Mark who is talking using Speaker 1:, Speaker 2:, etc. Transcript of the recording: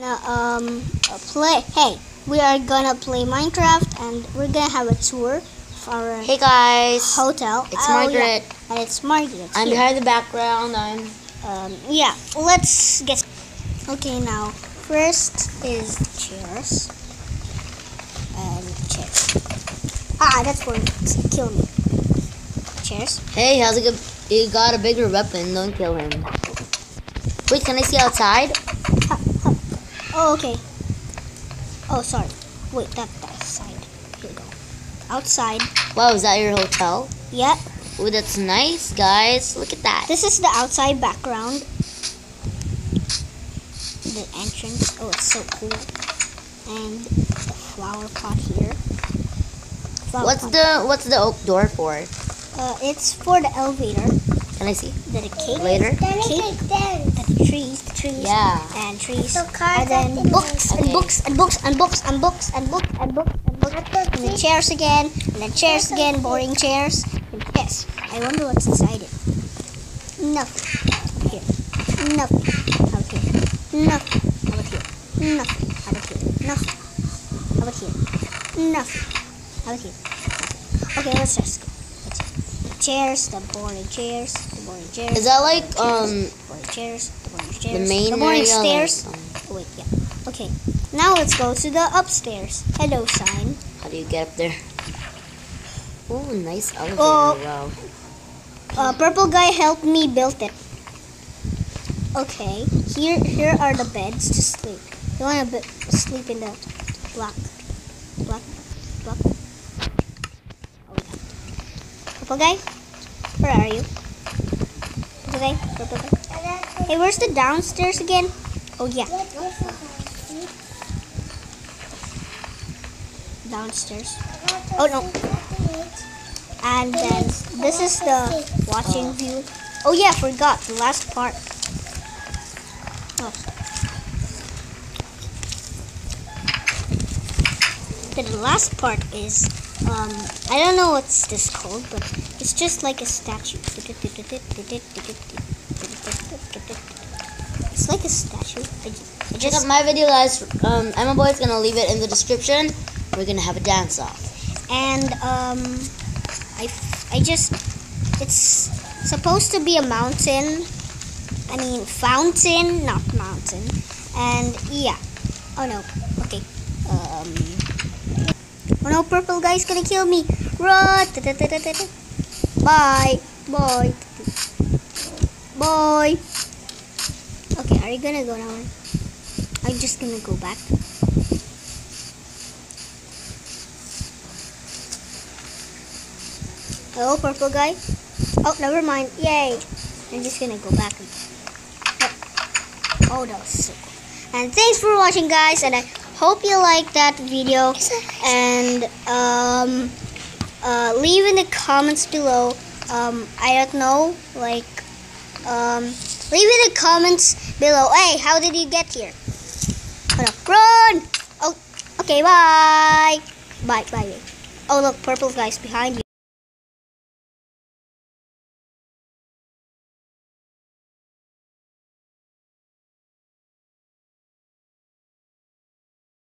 Speaker 1: Now, um, play. Hey, we are gonna play Minecraft, and we're gonna have a tour of our
Speaker 2: Hey guys,
Speaker 1: hotel.
Speaker 2: it's
Speaker 1: Oh,
Speaker 2: Margaret.
Speaker 1: yeah, and it's Margaret.
Speaker 2: I'm
Speaker 1: here.
Speaker 2: behind the background. I'm
Speaker 1: Um, yeah, let's get. Okay, now first is chairs and chairs. Ah, that's going to kill me. Chairs.
Speaker 2: Hey, how's it good? You got a bigger weapon. Don't kill him. Wait, can I see outside?
Speaker 1: Oh, okay. Oh, sorry. Wait, that that side. Here we go. Outside.
Speaker 2: Wow, is that your hotel?
Speaker 1: Yeah,
Speaker 2: Oh, that's nice, guys. Look at that.
Speaker 1: This is the outside background. The entrance. Oh, it's so cool. And the flower pot here. Flower
Speaker 2: What's
Speaker 1: pot.
Speaker 2: the What's the oak door for?
Speaker 1: Uh, it's for the elevator.
Speaker 2: Can I see?
Speaker 1: The, the cake.
Speaker 2: Later?
Speaker 1: Cake. Then The trees. The trees.
Speaker 2: Yeah.
Speaker 1: And trees.
Speaker 3: So cards
Speaker 1: and then
Speaker 3: and
Speaker 1: books and
Speaker 2: Okay.
Speaker 1: books and books and books and books and books and books and books. And then chairs again. And then chairs again. Boring chairs. And yes. I wonder what's inside it. Nothing. Here. Nothing. Out here. Nothing. Out here. Nothing. Out here. Nothing. Out here. Nothing. Out here. Okay, let's just go. Let's see. The chairs, the boring chairs, the boring chairs.
Speaker 2: Is that like um
Speaker 1: boring chairs, the boring chairs,
Speaker 2: the main
Speaker 1: the boring
Speaker 2: area?
Speaker 1: stairs?
Speaker 2: Like, um,
Speaker 1: Oh, wait, yeah. Okay. Now let's go to the upstairs. Hello sign.
Speaker 2: how do you get up there? Oh, nice elevator.
Speaker 1: Oh.
Speaker 2: Wow.
Speaker 1: Uh, purple guy helped me build it. Okay. Here, here are the beds to sleep. You wanna sleep in the black, black, black. Purple guy, where are you? Purple guy, purple guy. Hey, where's the downstairs again? Oh yeah, downstairs. Oh no. And then this is the watching view. Oh yeah, forgot the last part. Oh. The last part is um I don't know what's this called, but it's just like a statue. It's like a statue. I just, I
Speaker 2: Check out my video, guys. Um, Emma Boy's gonna leave it in the description. We're gonna have a dance off.
Speaker 1: and um I, I just it's supposed to be a mountain i mean fountain not mountain and yeah oh no okay um oh no purple guy's gonna kill me run bye bye bye okay are you gonna go down i'm just gonna go back Hello, purple guy. Oh, never mind. Yay. I'm just gonna go back. oh that was so cool. And thanks for watching, guys. And I hope you liked that video. And um, uh, leave in the comments below. Um, I don't know, like, um, leave in the comments below. Hey, how did you get here? Oh, no. Run! Oh, okay. Bye. Bye. Bye. Oh, look, purple guy's behind you.